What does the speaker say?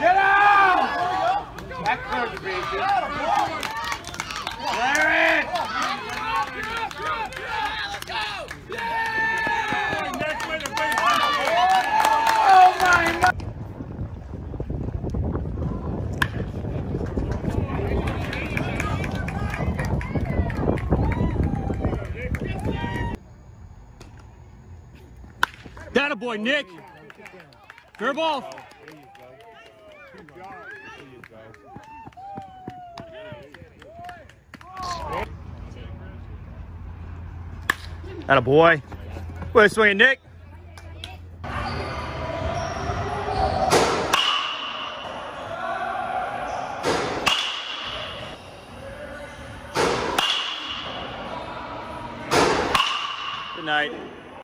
Get out! That cleared That a boy, Nick. Fair ball. That a boy. Way swing it, Nick. Good night.